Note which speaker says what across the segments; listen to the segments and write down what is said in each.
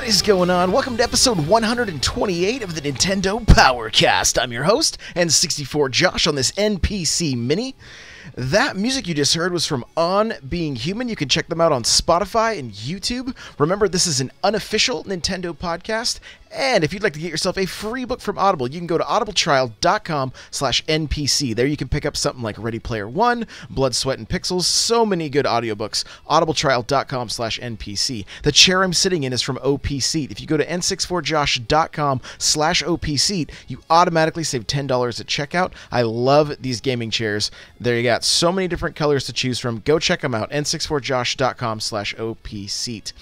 Speaker 1: What is going on? Welcome to episode 128 of the Nintendo Powercast. I'm your host, N64 Josh on this NPC Mini. That music you just heard was from On Being Human. You can check them out on Spotify and YouTube. Remember, this is an unofficial Nintendo podcast. And if you'd like to get yourself a free book from Audible, you can go to audibletrial.com slash NPC. There you can pick up something like Ready Player One, Blood, Sweat, and Pixels. So many good audiobooks. audibletrial.com slash NPC. The chair I'm sitting in is from OP Seat. If you go to n64josh.com slash OP Seat, you automatically save $10 at checkout. I love these gaming chairs. There you got so many different colors to choose from. Go check them out. n64josh.com slash OP Seat.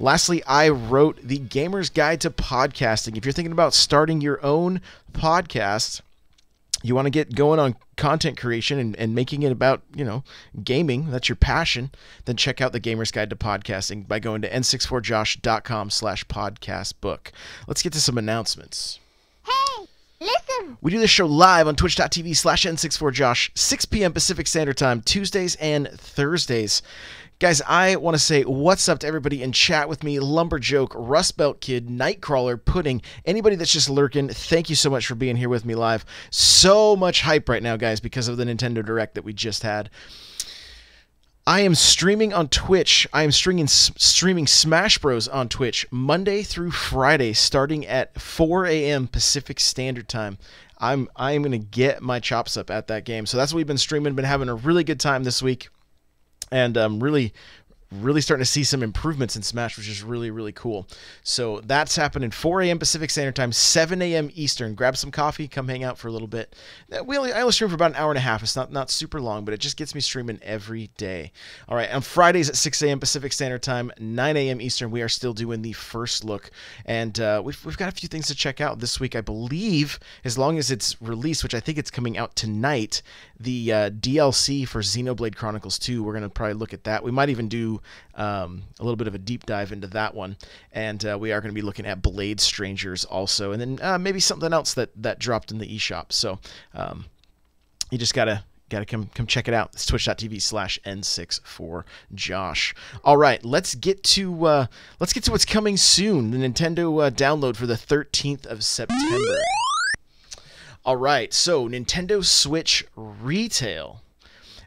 Speaker 1: Lastly, I wrote the Gamer's Guide to Podcasting. If you're thinking about starting your own podcast, you want to get going on content creation and, and making it about, you know, gaming, that's your passion, then check out the Gamer's Guide to Podcasting by going to n64josh.com slash podcast book. Let's get to some announcements.
Speaker 2: Hey, listen.
Speaker 1: We do this show live on twitch.tv slash n64josh, 6 p.m. Pacific Standard Time, Tuesdays and Thursdays. Guys, I want to say what's up to everybody in chat with me, Lumberjoke, Rust Belt Kid, Nightcrawler, Pudding, anybody that's just lurking. Thank you so much for being here with me live. So much hype right now, guys, because of the Nintendo Direct that we just had. I am streaming on Twitch. I am streaming streaming Smash Bros on Twitch Monday through Friday, starting at 4 a.m. Pacific Standard Time. I'm I'm gonna get my chops up at that game. So that's what we've been streaming. Been having a really good time this week and um, really really starting to see some improvements in Smash, which is really, really cool. So that's happening 4 a.m. Pacific Standard Time, 7 a.m. Eastern. Grab some coffee, come hang out for a little bit. We only, I only stream for about an hour and a half. It's not, not super long, but it just gets me streaming every day. All right, on Fridays at 6 a.m. Pacific Standard Time, 9 a.m. Eastern, we are still doing the first look. And uh, we've, we've got a few things to check out this week. I believe, as long as it's released, which I think it's coming out tonight, the uh, DLC for Xenoblade Chronicles 2, we're going to probably look at that. We might even do um, a little bit of a deep dive into that one, and uh, we are going to be looking at Blade Strangers also, and then uh, maybe something else that that dropped in the eShop. So um, you just gotta gotta come come check it out. It's twitch.tv slash n64josh. All right, let's get to uh, let's get to what's coming soon. The Nintendo uh, download for the 13th of September. All right, so Nintendo Switch retail.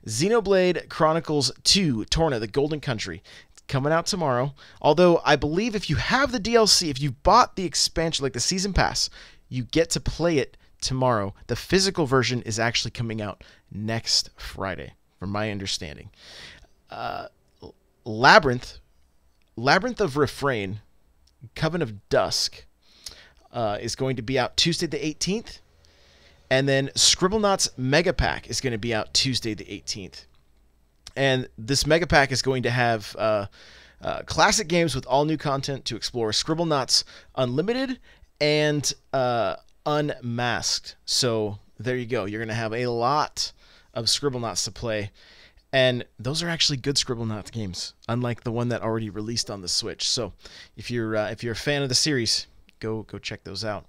Speaker 1: Xenoblade Chronicles 2 Torna, the Golden Country. It's coming out tomorrow. Although I believe if you have the DLC, if you bought the expansion, like the season pass, you get to play it tomorrow. The physical version is actually coming out next Friday, from my understanding. Uh, Labyrinth, Labyrinth of Refrain, Coven of Dusk, uh, is going to be out Tuesday the 18th. And then Scribblenauts Mega Pack is going to be out Tuesday the 18th. And this Mega Pack is going to have uh, uh, classic games with all new content to explore Scribblenauts Unlimited and uh, Unmasked. So there you go. You're going to have a lot of Scribblenauts to play. And those are actually good Scribblenauts games, unlike the one that already released on the Switch. So if you're uh, if you're a fan of the series, go go check those out.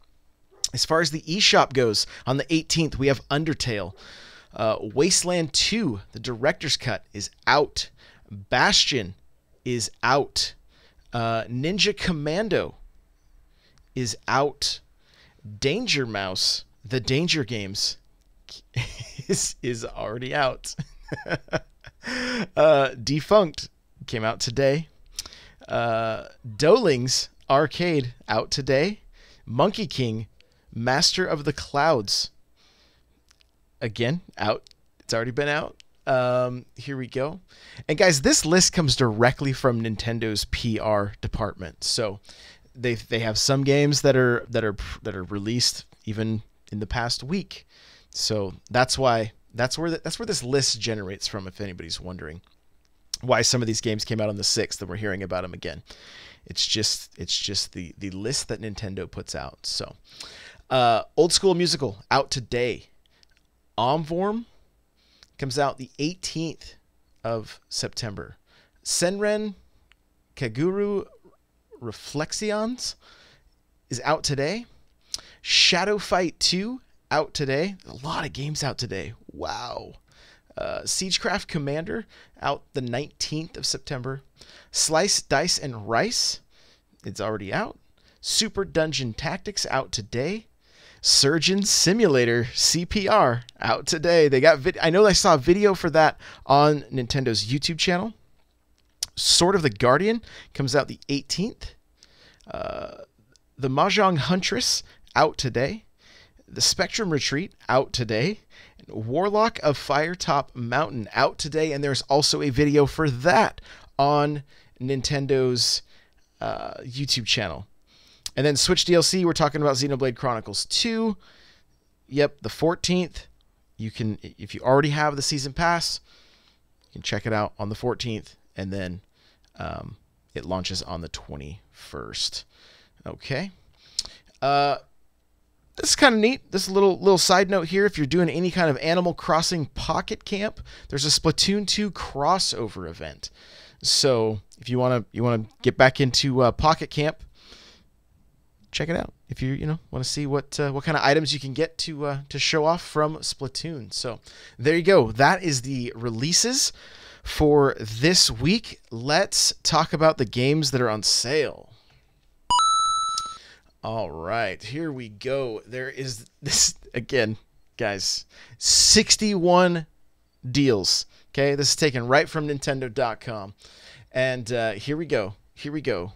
Speaker 1: As far as the eShop goes, on the 18th, we have Undertale. Uh, Wasteland 2, the director's cut, is out. Bastion is out. Uh, Ninja Commando is out. Danger Mouse, the Danger Games, is, is already out. uh, Defunct came out today. Uh, Doughlings Arcade out today. Monkey King Master of the Clouds. Again, out. It's already been out. Um, here we go. And guys, this list comes directly from Nintendo's PR department. So they they have some games that are that are that are released even in the past week. So that's why that's where the, that's where this list generates from. If anybody's wondering why some of these games came out on the sixth, and we're hearing about them again. It's just it's just the the list that Nintendo puts out. So. Uh, Old School Musical out today. Omvorm comes out the 18th of September. Senran Kagura Reflexions is out today. Shadow Fight 2 out today. A lot of games out today. Wow. Uh, Siegecraft Commander out the 19th of September. Slice, Dice, and Rice it's already out. Super Dungeon Tactics out today. Surgeon Simulator CPR out today. They got vid- I know I saw a video for that on Nintendo's YouTube channel. Sword of the Guardian comes out the 18th. Uh, the Mahjong Huntress out today. The Spectrum Retreat out today. Warlock of Firetop Mountain out today, and there's also a video for that on Nintendo's uh, YouTube channel. And then Switch DLC, we're talking about Xenoblade Chronicles 2. Yep, the 14th. You can, if you already have the season pass, you can check it out on the 14th, and then um, it launches on the 21st. Okay. Uh, this is kind of neat. This little little side note here: if you're doing any kind of Animal Crossing Pocket Camp, there's a Splatoon 2 crossover event. So if you want to you want to get back into uh, Pocket Camp, check it out. If you you know want to see what uh, what kind of items you can get to uh, to show off from Splatoon. So there you go. That is the releases for this week. Let's talk about the games that are on sale. All right, here we go. There is this again, guys. 61 deals. Okay, this is taken right from Nintendo.com. And uh, here we go. Here we go.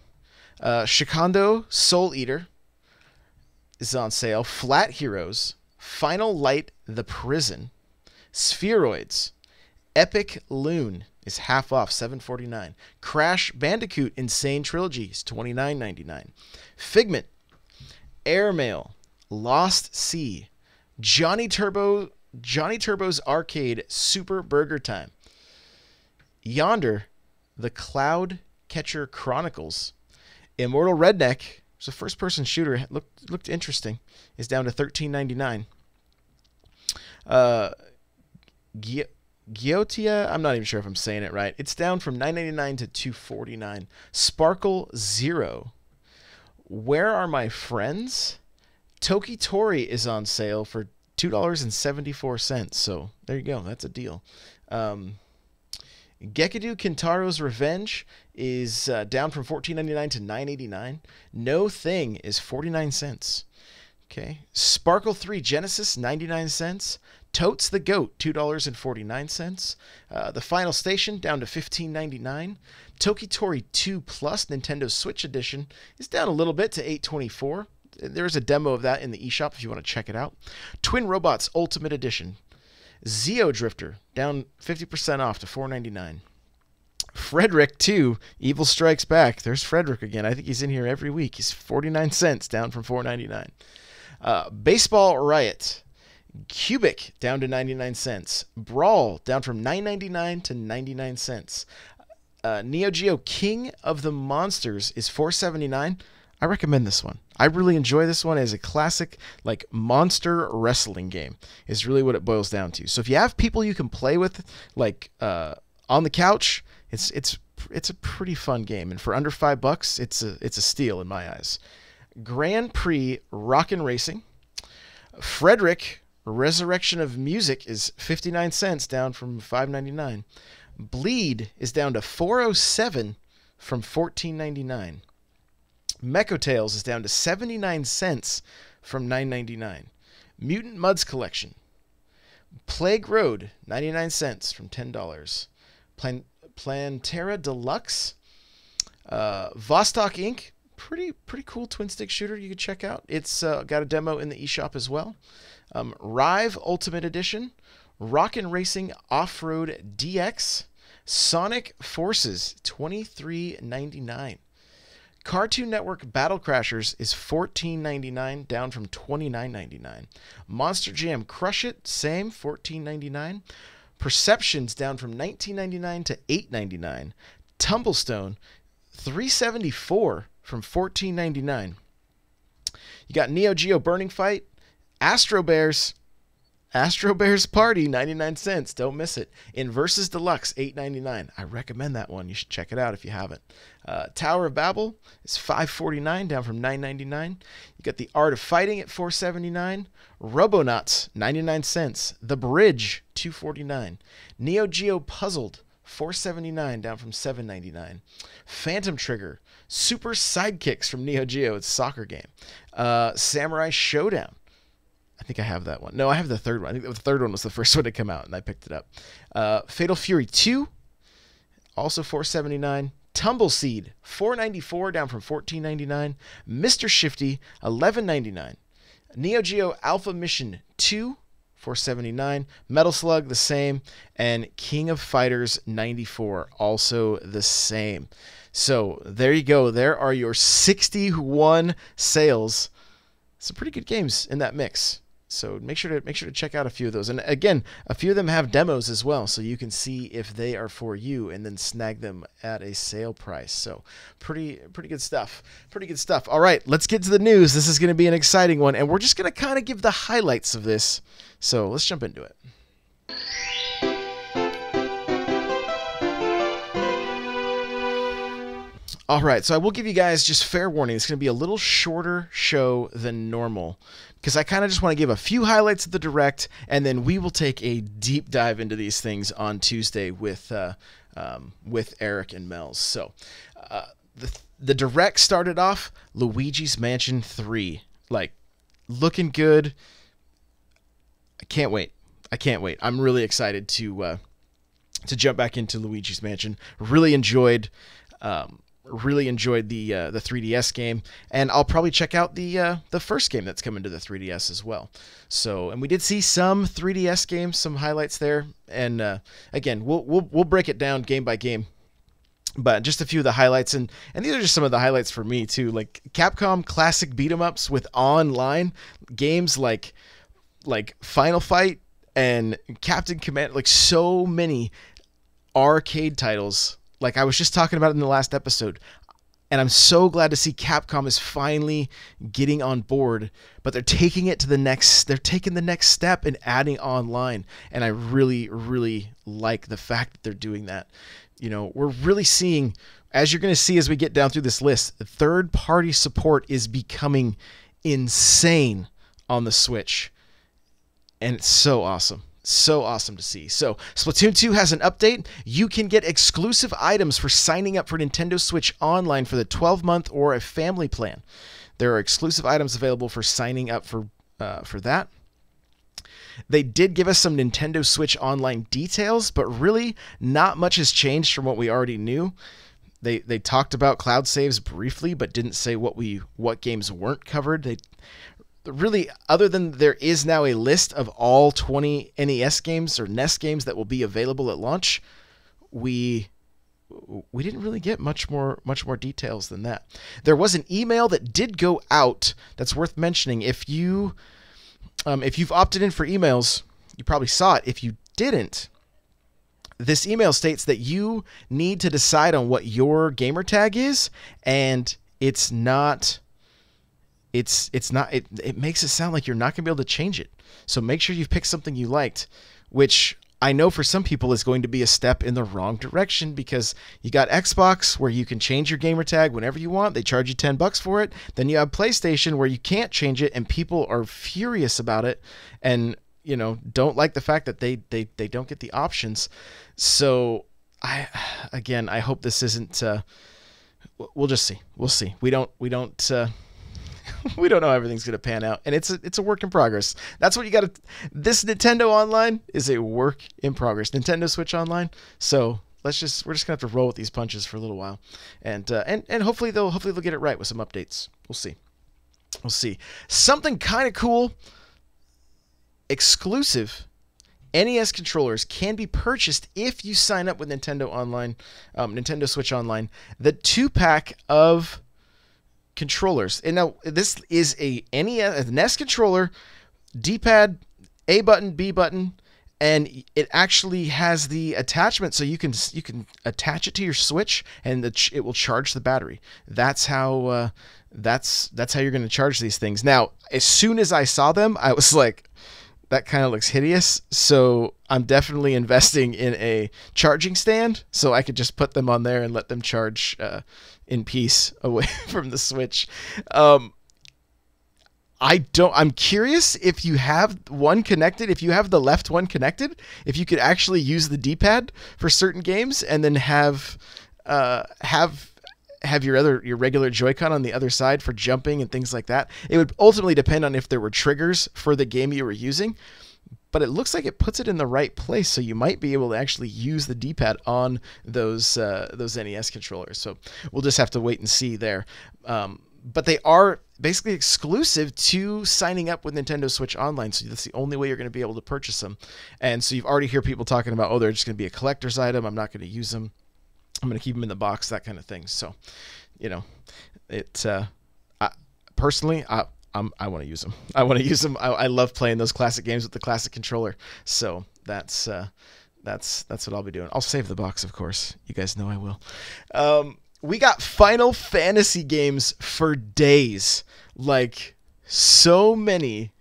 Speaker 1: Uh, Shikhondo Soul Eater is on sale. Flat Heroes, Final Light The Prison, Spheroids, Epic Loon is half off, 7.49. Crash Bandicoot Insane Trilogy is 29.99. Figment, Airmail, Lost Sea, Johnny Turbo, Johnny Turbo's Arcade Super Burger Time. Yonder, The Cloud Catcher Chronicles, Immortal Redneck, it's a first-person shooter. looked looked interesting. Is down to 13.99. Uh, Giotia, I'm not even sure if I'm saying it right. It's down from 9.99 to 2.49. Sparkle Zero. Where are my friends? Toki Tori is on sale for two dollars and seventy four cents. So there you go. That's a deal. Um, Gekido Kintaro's Revenge is uh, down from $14.99 to $9.89. No Thing is 49 cents. Okay. Sparkle 3 Genesis 99 cents. Totes the Goat $2.49. Uh, the Final Station down to $15.99. Toki Tori 2 Plus Nintendo Switch Edition is down a little bit to 824. There's a demo of that in the eShop if you want to check it out. Twin Robots Ultimate Edition Xeodrifter down 50% off to 4.99. Frederic 2, Evil Strikes Back. There's Frederic again. I think he's in here every week. He's 49 cents down from 4.99. Uh, Baseball Riot. Cubic down to 99 cents. Brawl down from 9.99 to 99 cents. Uh, Neo Geo King of the Monsters is 4.79. I recommend this one. I really enjoy this one as a classic, like monster wrestling game. Is really what it boils down to. So if you have people you can play with, like uh, on the couch, it's it's it's a pretty fun game. And for under five bucks, it's a it's a steal in my eyes. Grand Prix Rockin' Racing, Frederic Resurrection of Music is 59 cents, down from 5.99. Bleed is down to 407 from 14.99. Mecho Tales is down to 79 cents from 9.99. Mutant Mudds Collection. Plague Road, 99 cents from $10. Plan- Plantera Deluxe. Uh, Vostok Inc. Pretty pretty cool twin stick shooter you could check out. It's uh, got a demo in the eShop as well. Um, Rive Ultimate Edition, Rockin' Racing Off Road DX, Sonic Forces, twenty three ninety nine. Cartoon Network Battle Crashers is $14.99, down from $29.99. Monster Jam Crush It, same, $14.99. Perceptions down from $19.99 to $8.99. Tumblestone, $3.74 from $14.99. You got Neo Geo Burning Fight, Astro Bears, Astro Bears Party, 99 cents. Don't miss it. Inversus Deluxe, 8.99. I recommend that one. You should check it out if you haven't. Uh, Tower of Babel is 5.49, down from 9.99. You got The Art of Fighting at 4.79. Robonauts, 99 cents. The Bridge, 2.49. Neo Geo Puzzled, 479 down from 799. Phantom Trigger, Super Sidekicks from Neo Geo, it's a soccer game. Uh, Samurai Showdown. I think I have that one. No, I have the third one. I think the third one was the first one to come out, and I picked it up. Uh, Fatal Fury 2, also 479. Tumble Seed, 494 down from 1499. Mr. Shifty, 1199. Neo Geo Alpha Mission 2, 479. Metal Slug, the same. And King of Fighters 94, also the same. So there you go. There are your 61 sales. Some pretty good games in that mix. So make sure to make sure to check out a few of those. And again, a few of them have demos as well, so you can see if they are for you and then snag them at a sale price. So pretty pretty good stuff. Pretty good stuff. All right, let's get to the news. This is going to be an exciting one, and we're just going to kind of give the highlights of this. So let's jump into it. All right, so I will give you guys just fair warning. It's going to be a little shorter show than normal because I kind of just want to give a few highlights of the direct, and then we will take a deep dive into these things on Tuesday with uh, um, with Eric and Mel's. So uh, the the direct started off Luigi's Mansion Three, like looking good. I can't wait. I can't wait. I'm really excited to uh, to jump back into Luigi's Mansion. Really enjoyed. Um, really enjoyed the uh, the 3DS game, and I'll probably check out the uh, the first game that's coming to the 3DS as well. So, and we did see some 3DS games, some highlights there, and uh, again, we'll we'll we'll break it down game by game. But just a few of the highlights, and and these are just some of the highlights for me too. Like Capcom classic beat 'em ups with online games like like Final Fight and Captain Command, like so many arcade titles like I was just talking about in the last episode. And I'm so glad to see Capcom is finally getting on board, but they're taking it to the next they're taking the next step and adding online. And I really really like the fact that they're doing that. You know, we're really seeing as you're going to see as we get down through this list, third party support is becoming insane on the Switch. And it's so awesome so awesome to see. So, Splatoon 2 has an update. You can get exclusive items for signing up for Nintendo Switch Online for the 12 month or a family plan. There are exclusive items available for signing up for uh, for that. They did give us some Nintendo Switch Online details, but really not much has changed from what we already knew. They they talked about cloud saves briefly, but didn't say what we what games weren't covered. They really, other than there is now a list of all 20 NES games or NES games that will be available at launch, we we didn't really get much more much more details than that. There was an email that did go out that's worth mentioning. If you um, if you've opted in for emails, you probably saw it. If you didn't, this email states that you need to decide on what your gamer tag is, and it's not it's it's not it, it makes it sound like you're not going to be able to change it. So make sure you've picked something you liked, which I know for some people is going to be a step in the wrong direction because you got Xbox where you can change your gamer tag whenever you want. They charge you 10 bucks for it. Then you have PlayStation where you can't change it and people are furious about it and you know don't like the fact that they they they don't get the options. So I again, I hope this isn't uh we'll just see. We'll see. We don't we don't uh we don't know how everything's going to pan out, and it's a, it's a work in progress. That's what you got to. This Nintendo Online is a work in progress. Nintendo Switch Online. So let's just we're just gonna have to roll with these punches for a little while, and uh, and and hopefully they'll hopefully they'll get it right with some updates. We'll see. We'll see. Something kind of cool. Exclusive NES controllers can be purchased if you sign up with Nintendo Online, um, Nintendo Switch Online. The two pack of controllers. And now this is a NES a NES controller, D-pad, A button, B button, and it actually has the attachment so you can you can attach it to your Switch and the, it will charge the battery. That's how uh, that's that's how you're going to charge these things. Now, as soon as I saw them, I was like that kind of looks hideous. So I'm definitely investing in a charging stand so I could just put them on there and let them charge uh, in peace away from the Switch. Um, I don't. I'm curious if you have one connected, if you have the left one connected, if you could actually use the D-pad for certain games, and then have uh, have have your other your regular Joy-Con on the other side for jumping and things like that. It would ultimately depend on if there were triggers for the game you were using, but it looks like it puts it in the right place, so you might be able to actually use the D-pad on those uh, those NES controllers. So we'll just have to wait and see there. Um, but they are basically exclusive to signing up with Nintendo Switch Online. So that's the only way you're going to be able to purchase them. And so you've already hear people talking about, oh, they're just going to be a collector's item. I'm not going to use them. I'm going to keep them in the box, that kind of thing. So, you know, it. Uh, I, personally, I. I'm, I want to use them. I want to use them. I, I love playing those classic games with the classic controller. So that's uh, that's that's what I'll be doing. I'll save the box, of course. You guys know I will. Um, we got Final Fantasy games for days. Like so many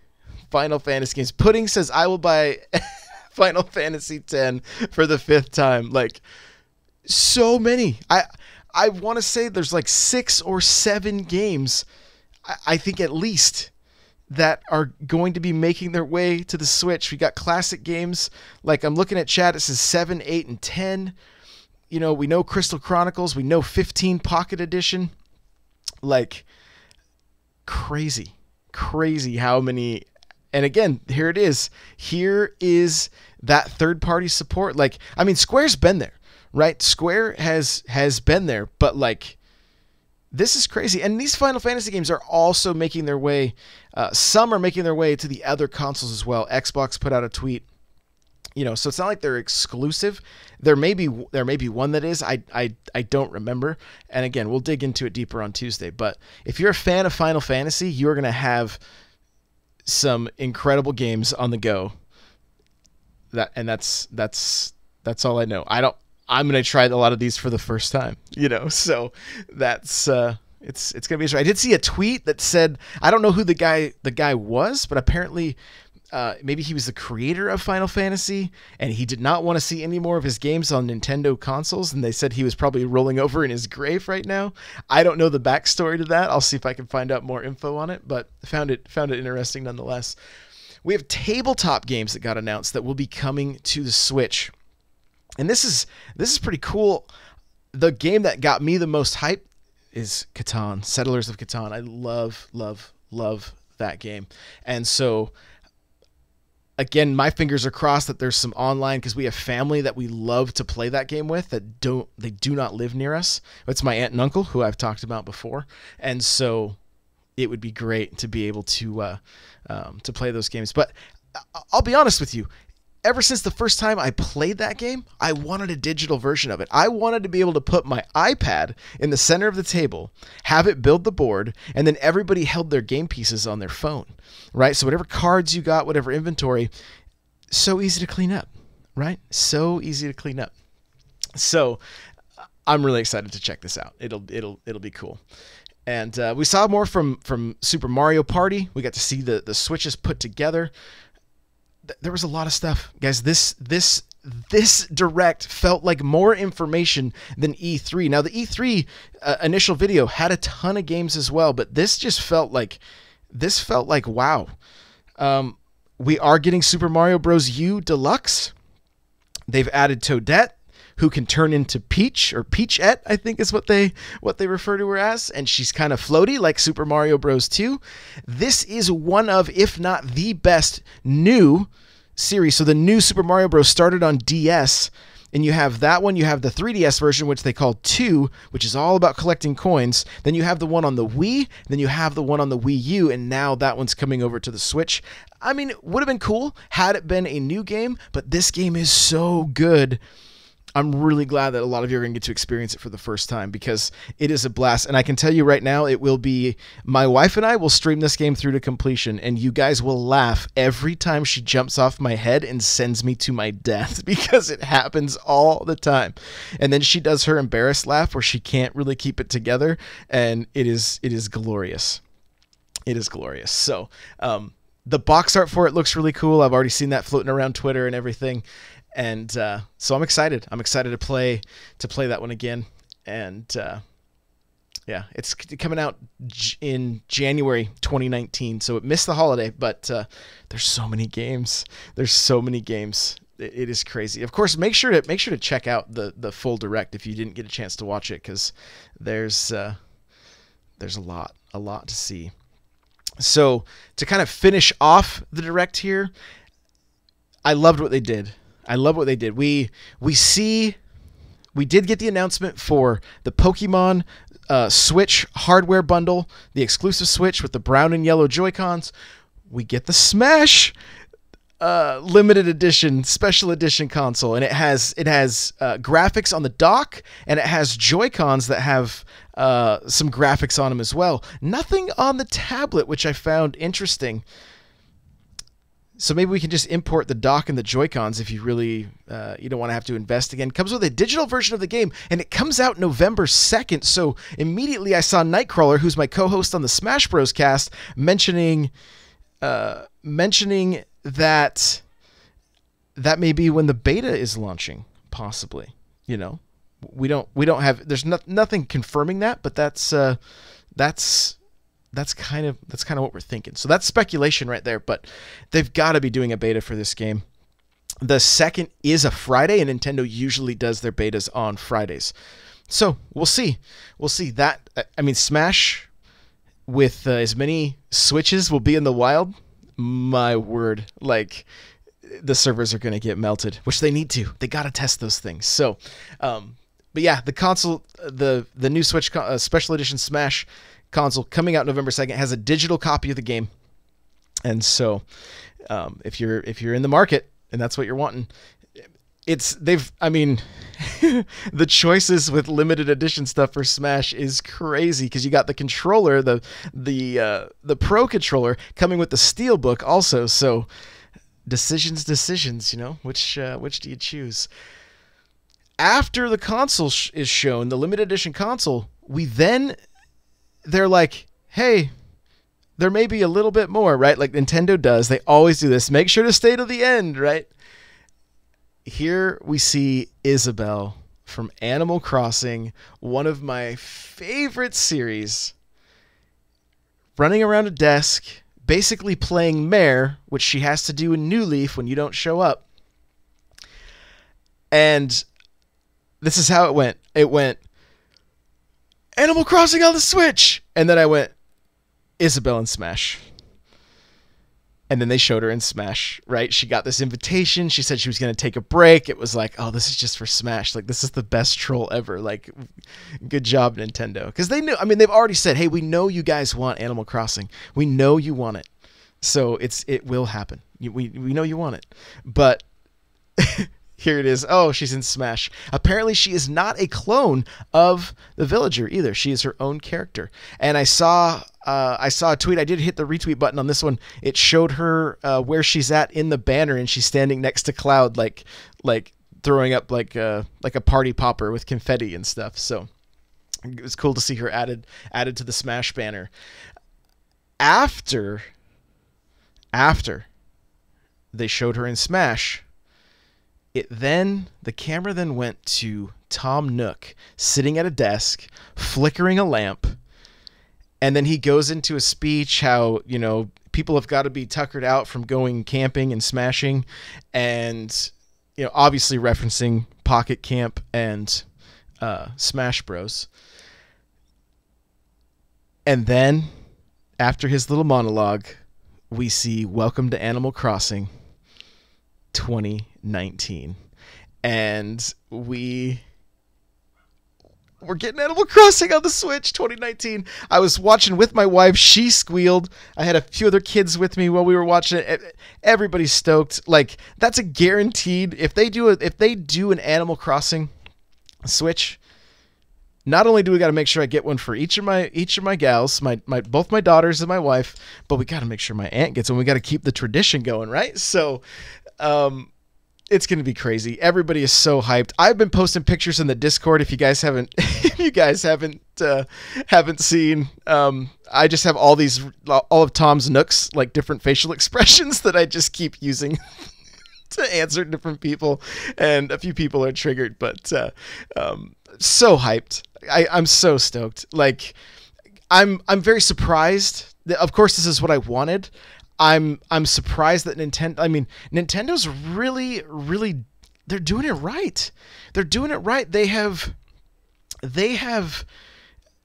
Speaker 1: Final Fantasy games. Pudding says I will buy Final Fantasy X for the fifth time. Like so many. I I want to say there's like six or seven games. I, think at least that are going to be making their way to the Switch. We got classic games like I'm looking at chat. It says seven, eight, and ten you know, we know Crystal Chronicles, we know 15 Pocket Edition. Like crazy, crazy how many. And again, here it is. Here is that third party support. Like, I mean, Square's been there, right? Square has has been there, but like this is crazy. And these Final Fantasy games are also making their way. Uh, some are making their way to the other consoles as well. Xbox put out a tweet you know so it's not like they're exclusive there may be there may be one that is I, I i don't remember and again we'll dig into it deeper on tuesday but if you're a fan of final fantasy you're going to have some incredible games on the go that and that's that's that's all i know i don't i'm going to try a lot of these for the first time you know so that's uh it's it's gonna be. Interesting. I did see a tweet that said I don't know who the guy the guy was, but apparently uh, maybe he was the creator of Final Fantasy and he did not want to see any more of his games on Nintendo consoles. And they said he was probably rolling over in his grave right now. I don't know the backstory to that. I'll see if I can find out more info on it, but found it found it interesting nonetheless. We have tabletop games that got announced that will be coming to the Switch, and this is this is pretty cool. The game that got me the most hype is Catan, Settlers of Catan. I love love love that game, and so again, my fingers are crossed that there's some online because we have family that we love to play that game with that don't they do not live near us. It's my aunt and uncle who I've talked about before, and so it would be great to be able to uh, um, to play those games. But I'll be honest with you, ever since the first time I played that game, I wanted a digital version of it. I wanted to be able to put my iPad in the center of the table, have it build the board, and then everybody held their game pieces on their phone, right? So whatever cards you got, whatever inventory, so easy to clean up, right? So easy to clean up. So I'm really excited to check this out. It'll it'll it'll be cool. And uh, we saw more from from Super Mario Party. We got to see the the switches put together there was a lot of stuff, guys. This this this direct felt like more information than E3. Now the E3 uh, initial video had a ton of games as well, but this just felt like this felt like wow. Um, we are getting Super Mario Bros. U Deluxe. They've added Toadette who can turn into Peach or Peachette, I think is what they what they refer to her as, and she's kind of floaty like Super Mario Bros. 2. This is one of, if not the best, new series. So the new Super Mario Bros. started on DS. And you have that one, you have the 3DS version, which they call 2, which is all about collecting coins. Then you have the one on the Wii, then you have the one on the Wii U, and now that one's coming over to the Switch. I mean, it would have been cool had it been a new game, but this game is so good I'm really glad that a lot of you are going to get to experience it for the first time because it is a blast. And I can tell you right now, it will be my wife and I will stream this game through to completion, and you guys will laugh every time she jumps off my head and sends me to my death because it happens all the time. And then she does her embarrassed laugh where she can't really keep it together, and it is it is glorious. It is glorious. So, um, the box art for it looks really cool. I've already seen that floating around Twitter and everything and uh, so I'm excited. I'm excited to play to play that one again, and uh, yeah, it's coming out in January 2019, so it missed the holiday. But uh, there's so many games. There's so many games. It, it is crazy. Of course, make sure to make sure to check out the the full direct if you didn't get a chance to watch it, because there's uh, there's a lot, a lot to see. So to kind of finish off the direct here, I loved what they did. I love what they did. We we see we did get the announcement for the Pokemon uh, Switch hardware bundle, the exclusive Switch with the brown and yellow Joy Cons. We get the Smash uh, limited edition, special edition console, and it has it has uh, graphics on the dock, and it has Joy Cons that have uh, some graphics on them as well. Nothing on the tablet, which I found interesting. So maybe we can just import the dock and the Joy Cons if you really uh, you don't want to have to invest again. comes with a digital version of the game, and it comes out November second. So immediately I saw Nightcrawler, who's my co-host on the Smash Bros. cast, mentioning uh, mentioning that that may be when the beta is launching, possibly. You know, we don't we don't have there's no, nothing confirming that, but that's uh, that's that's kind of that's kind of what we're thinking. So that's speculation right there, but they've got to be doing a beta for this game. The second is a Friday, and Nintendo usually does their betas on Fridays. So we'll see. We'll see that. I mean, Smash with uh, as many switches will be in the wild. My word, like the servers are going to get melted, which they need to. They got to test those things. So, um, but yeah, the console, the the new Switch uh, Special Edition Smash console coming out November second has a digital copy of the game, and so um, if you're if you're in the market and that's what you're wanting, it's they've I mean the choices with limited edition stuff for Smash is crazy because you got the controller, the the uh, the Pro controller coming with the Steelbook also. So decisions, decisions. You know which uh, which do you choose? After the console sh- is shown, the limited edition console, we then they're like, hey. There may be a little bit more, right? Like Nintendo does. They always do this. Make sure to stay to the end, right? here we see Isabelle from Animal Crossing, one of my favorite series, running around a desk, basically playing Mare, which she has to do in New Leaf when you don't show up. And this is how it went. It went Animal Crossing on the Switch, and then I went Isabelle and Smash and then they showed her in Smash, right? She got this invitation. She said she was going to take a break. It was like, oh, this is just for Smash. Like, this is the best troll ever. Like, good job, Nintendo. Because they knew, I mean, they've already said, hey, we know you guys want Animal Crossing. We know you want it. So it's it will happen. We, we know you want it. But here it is. Oh, she's in Smash. Apparently, she is not a clone of the villager either. She is her own character. And I saw uh, I saw a tweet. I did hit the retweet button on this one. It showed her uh, where she's at in the banner, and she's standing next to Cloud, like like throwing up like a like a party popper with confetti and stuff. So it was cool to see her added added to the Smash banner. After after they showed her in Smash it then the camera then went to Tom Nook sitting at a desk, flickering a lamp, and then he goes into a speech how, you know, people have got to be tuckered out from going camping and smashing and you know, obviously referencing Pocket Camp and uh, Smash Bros. And then after his little monologue, we see Welcome to Animal Crossing 2019. And we we're getting Animal Crossing on the Switch 2019. I was watching with my wife. She squealed. I had a few other kids with me while we were watching it. Everybody's stoked. Like that's a guaranteed. If they do a, if they do an Animal Crossing Switch, not only do we got to make sure I get one for each of my each of my gals, my my both my daughters and my wife, but we got to make sure my aunt gets one. We got to keep the tradition going, right? So, um, it's going to be crazy. Everybody is so hyped. I've been posting pictures in the Discord. If you guys haven't, if you guys haven't uh, haven't seen, um, I just have all these all of Tom's nooks, like different facial expressions that I just keep using. to answer different people, and a few people are triggered, but uh, um, so hyped. I, I'm so stoked. Like, I'm I'm very surprised. Of course, this is what I wanted. I'm I'm surprised that Nintendo. I mean, Nintendo's really really they're doing it right. They're doing it right. They have they have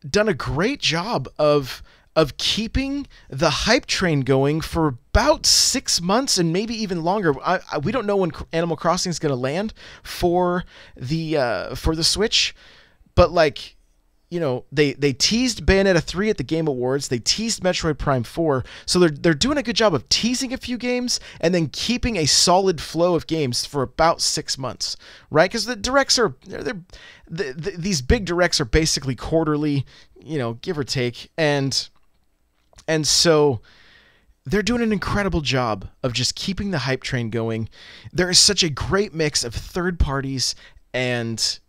Speaker 1: done a great job of of keeping the hype train going for about six months and maybe even longer. I, I, we don't know when Animal Crossing is going to land for the uh, for the Switch, but like you know, they they teased Bayonetta 3 at the Game Awards. They teased Metroid Prime 4. So they're they're doing a good job of teasing a few games and then keeping a solid flow of games for about 6 months, right? Cuz the directs are they're, they're the, the, these big directs are basically quarterly, you know, give or take. And and so they're doing an incredible job of just keeping the hype train going. There is such a great mix of third parties and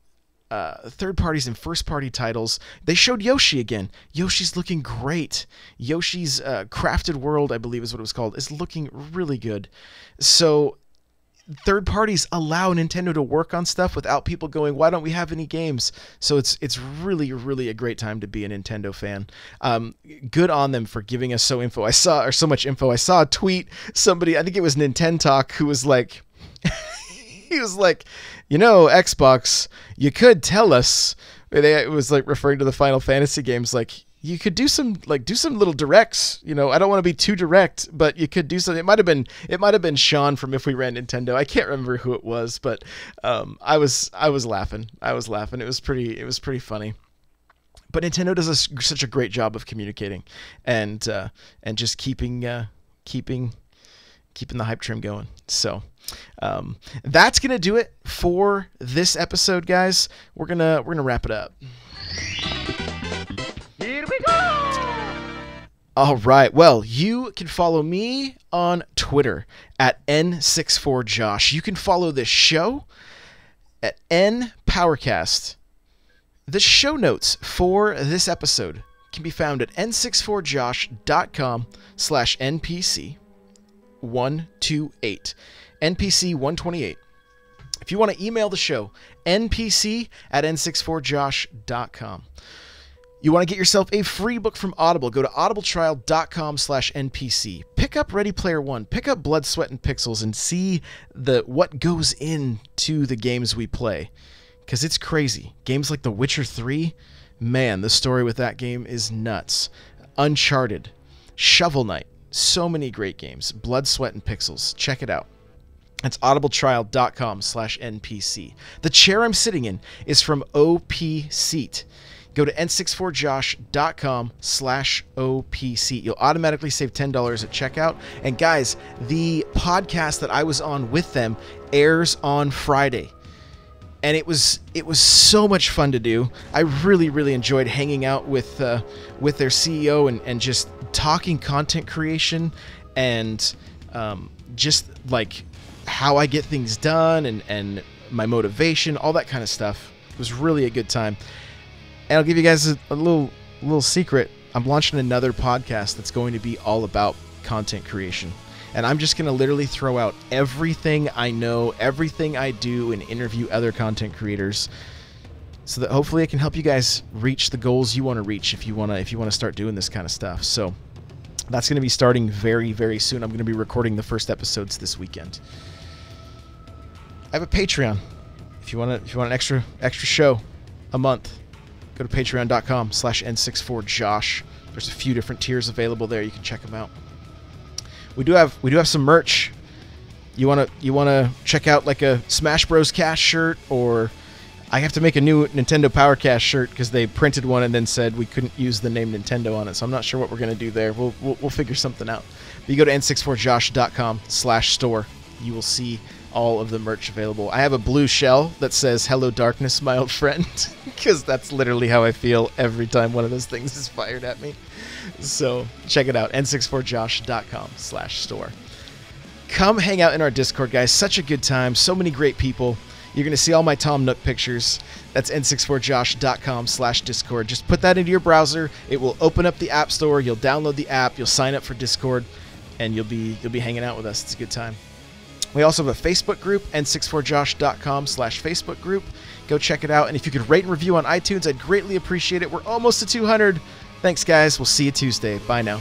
Speaker 1: uh, third parties and first party titles. They showed Yoshi again. Yoshi's looking great. Yoshi's uh, Crafted World, I believe is what it was called, is looking really good. So third parties allow Nintendo to work on stuff without people going, "Why don't we have any games?" So it's it's really really a great time to be a Nintendo fan. Um, good on them for giving us so info. I saw or so much info. I saw a tweet somebody I think it was Nintendo Talk who was like. he was like, you know, Xbox, you could tell us. It was like referring to the Final Fantasy games, like you could do some like do some little directs. You know, I don't want to be too direct, but you could do something. It might have been it might have been Sean from If We Ran Nintendo. I can't remember who it was, but um, I was I was laughing. I was laughing. It was pretty it was pretty funny but Nintendo does a, such a great job of communicating and uh, and just keeping uh, keeping keeping the hype trim going. So um, that's gonna do it for this episode, guys. We're gonna we're gonna wrap it up.
Speaker 2: Here we go.
Speaker 1: All right. Well, you can follow me on Twitter at N64Josh. You can follow this show at N Powercast. The show notes for this episode can be found at n64josh.com slash npc 128. NPC 128. If you want to email the show, npc at n64josh.com. You want to get yourself a free book from Audible, go to audibletrial.com slash NPC. Pick up Ready Player One, pick up Blood, Sweat, and Pixels, and see the what goes into the games we play. Because it's crazy. Games like The Witcher 3, man, the story with that game is nuts. Uncharted, Shovel Knight, so many great games. Blood, Sweat, and Pixels. Check it out. It's audibletrial.com slash NPC. The chair I'm sitting in is from OP Seat. Go to n64josh.com slash OP Seat. You'll automatically save $10 at checkout. And guys, the podcast that I was on with them airs on Friday. And it was it was so much fun to do. I really really enjoyed hanging out with uh, with their CEO and, and just talking content creation and um, just like how I get things done and, and my motivation, all that kind of stuff. It was really a good time. And I'll give you guys a, a little little secret. I'm launching another podcast that's going to be all about content creation. And I'm just going to literally throw out everything I know, everything I do, and interview other content creators so that hopefully it can help you guys reach the goals you want to reach if you want to if you want to start doing this kind of stuff. So that's going to be starting very very soon. I'm going to be recording the first episodes this weekend. I have a Patreon. If you want to, if you want an extra extra show a month, go to patreon.com slash n64josh. There's a few different tiers available there. You can check them out. We do have we do have some merch. You wanna you wanna check out like a Smash Bros. Cast shirt or I have to make a new Nintendo PowerCast shirt because they printed one and then said we couldn't use the name Nintendo on it. So I'm not sure what we're gonna do there. We'll we'll, we'll figure something out. But you go to n64josh.com slash store. You will see all of the merch available. I have a blue shell that says "Hello Darkness, my old friend," because that's literally how I feel every time one of those things is fired at me. So check it out: n64josh.com/store. Come hang out in our Discord, guys. Such a good time. So many great people. You're going to see all my Tom Nook pictures. That's n64josh.com slash Discord. Just put that into your browser. It will open up the App Store. You'll download the app. You'll sign up for Discord, and you'll be you'll be hanging out with us. It's a good time. We also have a Facebook group, n64josh.com slash Facebook group. Go check it out. And if you could rate and review on iTunes, I'd greatly appreciate it. We're almost to 200. Thanks, guys. We'll see you Tuesday. Bye now.